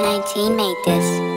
19 made this.